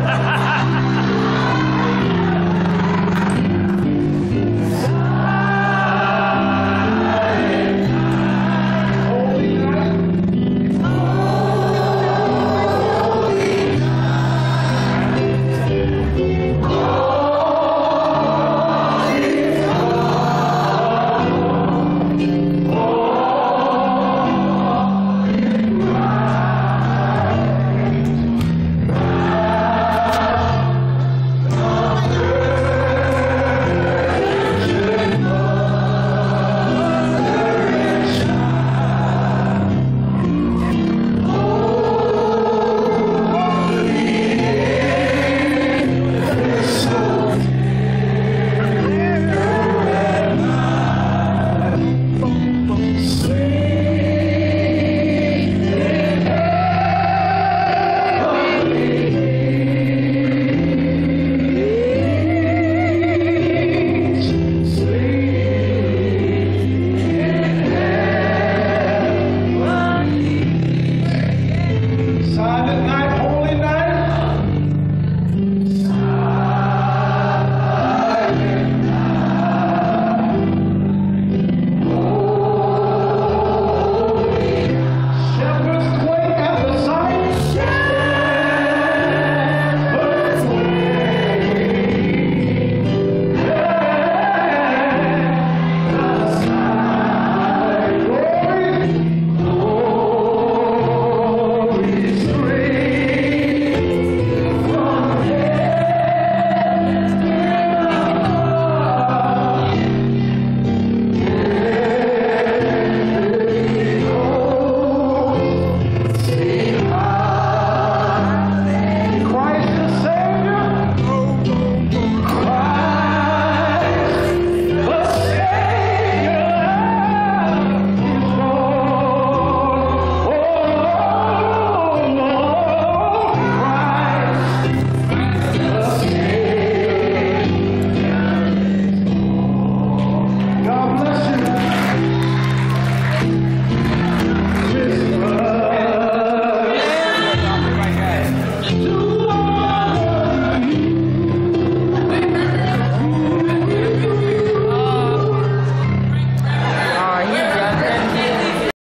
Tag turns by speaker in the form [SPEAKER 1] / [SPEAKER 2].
[SPEAKER 1] Ha ha ha!
[SPEAKER 2] Not